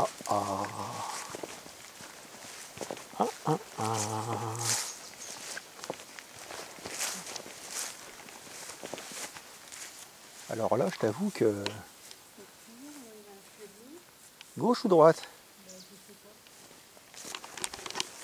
Ah ah ah. ah. ah, ah. Alors là, je t'avoue que... Gauche ou droite?